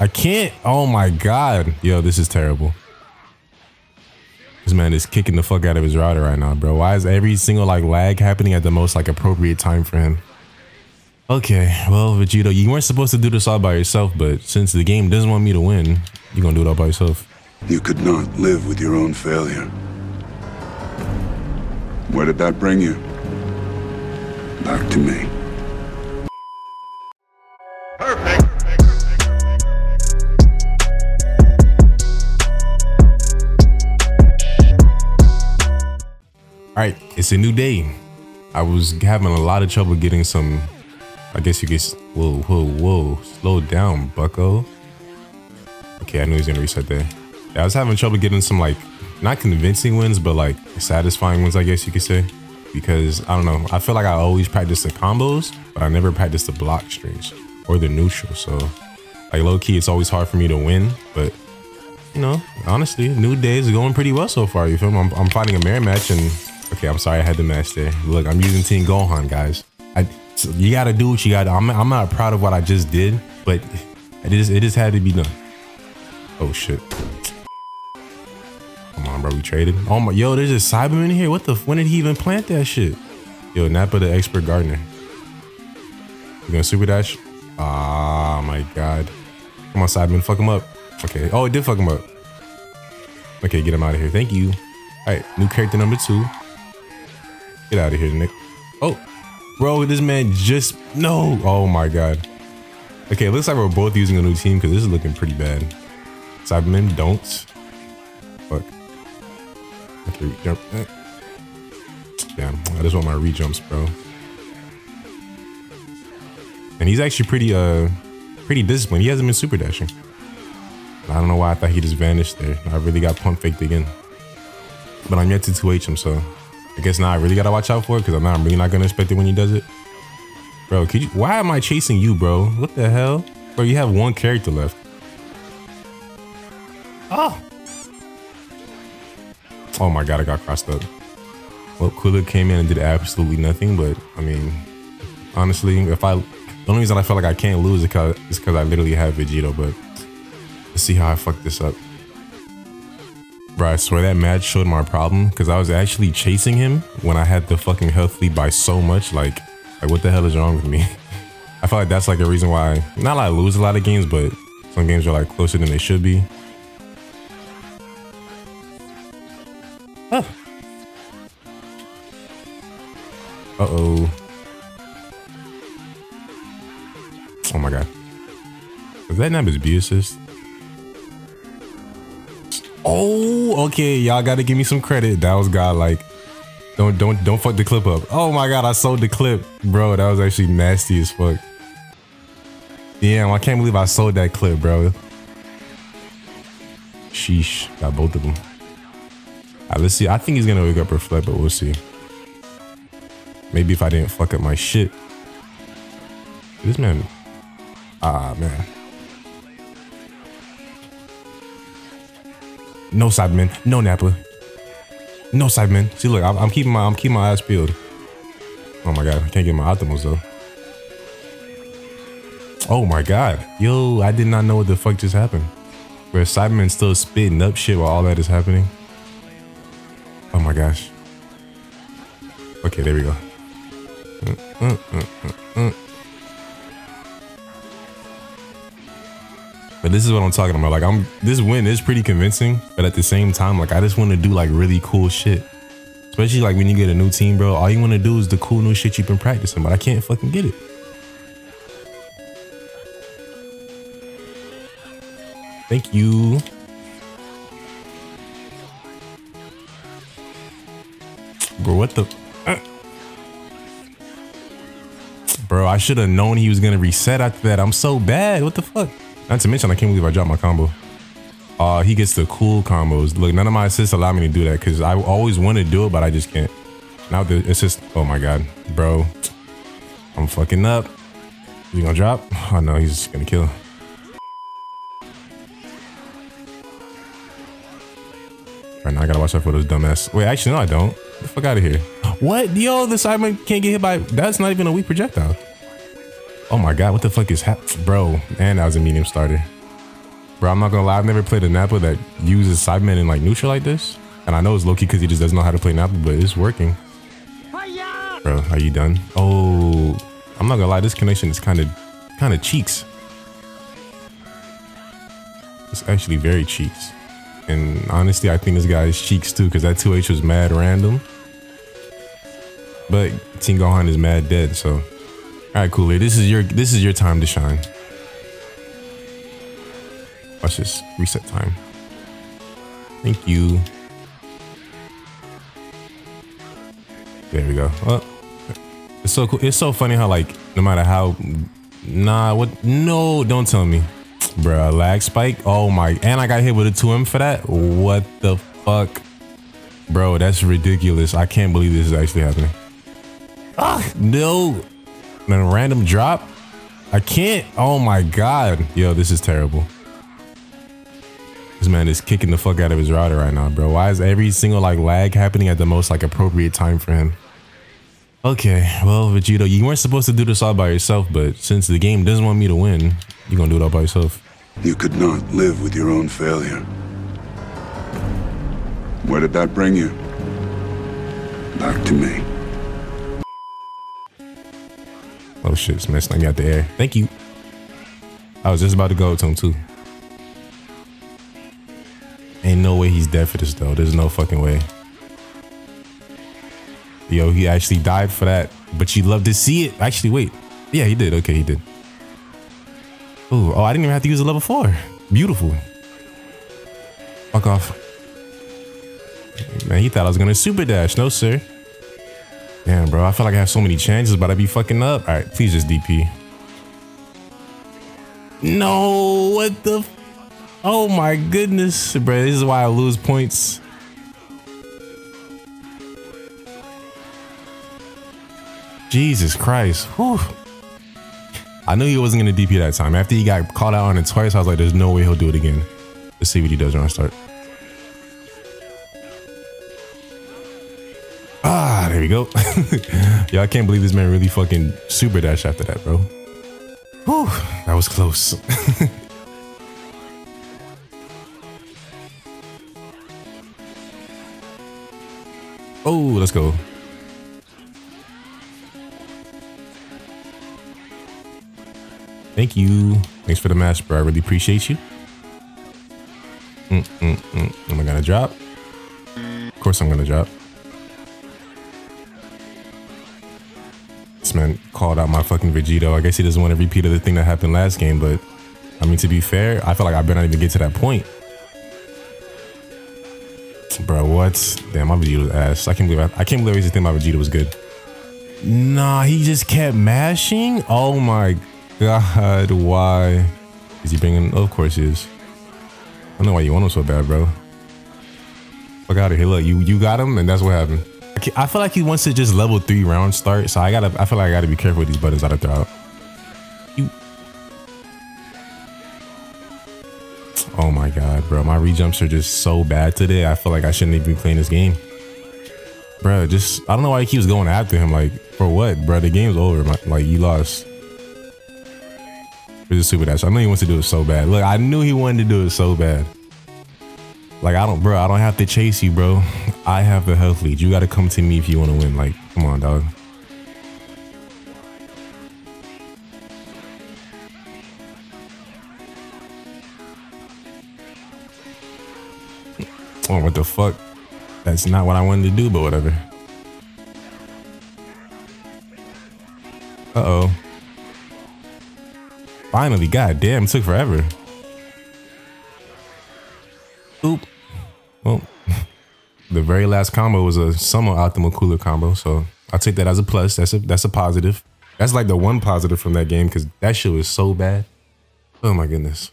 I can't. Oh my god. Yo, this is terrible. This man is kicking the fuck out of his router right now, bro. Why is every single like lag happening at the most like appropriate time for him? Okay, well, Vegito, you weren't supposed to do this all by yourself, but since the game doesn't want me to win, you're gonna do it all by yourself. You could not live with your own failure. Where did that bring you? Back to me. All right, it's a new day. I was having a lot of trouble getting some. I guess you guess. Whoa, whoa, whoa! Slow down, Bucko. Okay, I knew he was gonna reset there. Yeah, I was having trouble getting some like not convincing wins, but like satisfying ones, I guess you could say. Because I don't know, I feel like I always practice the combos, but I never practice the block strings or the neutral. So, like low key, it's always hard for me to win. But you know, honestly, new day is going pretty well so far. You feel me? I'm, I'm fighting a mirror match and Okay, I'm sorry I had the match there. Look, I'm using Team Gohan, guys. I, so you gotta do what you gotta. I'm, I'm not proud of what I just did, but it just, it just had to be done. Oh shit. Come on, bro, we traded. Oh my, yo, there's a Saibaman here. What the, when did he even plant that shit? Yo, Nappa the expert gardener. You gonna super dash? Ah, my God. Come on, Saibaman, fuck him up. Okay, oh, it did fuck him up. Okay, get him out of here. Thank you. All right, new character number two. Get out of here, Nick. Oh, bro, this man just no. Oh my god. Okay, it looks like we're both using a new team because this is looking pretty bad. Saibamen don't. Fuck. Okay, jump. Damn, I just want my rejumps, bro. And he's actually pretty uh pretty disciplined. He hasn't been super dashing. I don't know why I thought he just vanished there. I really got pump faked again. But I'm yet to 2H him, so I guess now I really gotta watch out for it because I'm not I'm really not gonna expect it when he does it. Bro, could you why am I chasing you, bro? What the hell? Bro, you have one character left. Oh. Oh my god, I got crossed up. Well, Cooler came in and did absolutely nothing, but I mean, honestly, if I the only reason I feel like I can't lose is because is because I literally have Vegito, but let's see how I fuck this up. Bro, I swear that match showed my problem because I was actually chasing him when I had the fucking health lead by so much. Like, like what the hell is wrong with me? I feel like that's like a reason why, not like I lose a lot of games, but some games are like closer than they should be. Oh. Uh-oh. Oh my god. Is that Nappa's B assist? Oh, okay. Y'all got to give me some credit. That was godlike. Don't don't don't fuck the clip up. Oh my god, I sold the clip, bro. That was actually nasty as fuck. Damn, I can't believe I sold that clip, bro. Sheesh, got both of them. All right, let's see. I think he's gonna wake up reflect, but we'll see. Maybe if I didn't fuck up my shit. This man, ah man. No Saibaman. No Nappa. No Saibaman. See, look, I'm, I'm, keeping my I'm keeping my eyes peeled. Oh my god, I can't get my Optimals though. Oh my god. Yo, I did not know what the fuck just happened. Where Saibaman still spitting up shit while all that is happening. Oh my gosh. Okay, there we go. Uh, uh, uh, But this is what I'm talking about. Like I'm this win is pretty convincing, but at the same time, like I just want to do like really cool shit. Especially like when you get a new team, bro. All you want to do is the cool new shit you've been practicing, but I can't fucking get it. Thank you. Bro, what the? Uh. Bro, I should have known he was going to reset after that. I'm so bad. What the fuck? Not to mention, I can't believe I dropped my combo. Uh, he gets the cool combos. Look, none of my assists allow me to do that because I always want to do it, but I just can't. Now the assist, oh my God, bro. I'm fucking up. Is he gonna drop? Oh no, he's gonna kill. Right now, I gotta watch out for those dumbass. Wait, actually, no, I don't. Get the fuck out of here. What? Yo, the Saibaman can't get hit by. That's not even a weak projectile. Oh my god, what the fuck is hap- Bro, and that was a medium starter. Bro, I'm not gonna lie, I've never played a Nappa that uses Saibaman in like neutral like this. And I know it's low-key because he just doesn't know how to play Nappa, but it's working. Bro, are you done? Oh, I'm not gonna lie, this connection is kind of, kind of cheeks. It's actually very cheeks. And honestly, I think this guy is cheeks too, because that 2H was mad random. But Team Gohan is mad dead, so. All right, Cooler, this is your this is your time to shine. Watch this reset time. Thank you. There we go. Oh, it's so cool. It's so funny how like no matter how nah what no don't tell me. Bruh, lag spike. Oh my and I got hit with a 2M for that. What the fuck? Bro, that's ridiculous. I can't believe this is actually happening. Ah, no. A random drop. I can't. Oh my god. Yo, this is terrible. This man is kicking the fuck out of his router right now, bro. Why is every single like lag happening at the most like appropriate time for him? Okay, well, Vegito, you weren't supposed to do this all by yourself, but since the game doesn't want me to win, you're gonna do it all by yourself. You could not live with your own failure. Where did that bring you? Back to me. Oh shit, Smash let me out the air. Thank you. I was just about to go to him too. Ain't no way he's dead for this though. There's no fucking way. Yo, he actually died for that. But you love to see it. Actually, wait. Yeah, he did. Okay, he did. Ooh, oh, I didn't even have to use a level four. Beautiful. Fuck off. Man, he thought I was gonna super dash. No, sir. Damn, bro. I feel like I have so many chances, but I be fucking up. All right, please just DP. No, what the? oh my goodness, bro. This is why I lose points. Jesus Christ. Whew. I knew he wasn't going to DP that time. After he got called out on it twice, I was like, there's no way he'll do it again. Let's see what he does when I start. We go. Yo, I can't believe this man really fucking super dash after that, bro. Whew, that was close. oh, let's go. Thank you. Thanks for the match, bro. I really appreciate you. Mm, mm, mm. Am I gonna drop? Of course I'm gonna drop. Called out my fucking Vegito. I guess he doesn't want to repeat of the thing that happened last game, but I mean, to be fair, I feel like I better not even get to that point. Bro, what? Damn, my Vegito's ass. I can't believe I, I can't believe I used to think my Vegeta was good. Nah, he just kept mashing. Oh my God, why is he bringing? Of course he is. I don't know why you want him so bad, bro. Fuck out of here. Look, you you got him, and that's what happened. I feel like he wants to just level three round start, so I gotta. I feel like I gotta be careful with these buttons that I throw out. You. Oh my god, bro! My rejumps are just so bad today. I feel like I shouldn't even be playing this game, bro. Just I don't know why he keeps going after him. Like for what, bro? The game's over. Like you lost. Where's the super dash? I know he wants to do it so bad. Look, I knew he wanted to do it so bad. Like I don't, bro. I don't have to chase you, bro. I have the health lead. You got to come to me if you want to win. Like, come on, dog. Oh, what the fuck? That's not what I wanted to do, but whatever. Uh-oh. Finally, god damn, took forever. Oop. The very last combo was a somewhat optimal cooler combo, so I'll take that as a plus. That's a that's a positive. That's like the one positive from that game because that shit was so bad. Oh my goodness.